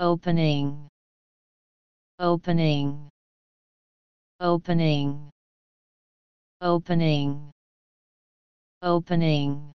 opening. Opening. Opening. Opening. Opening.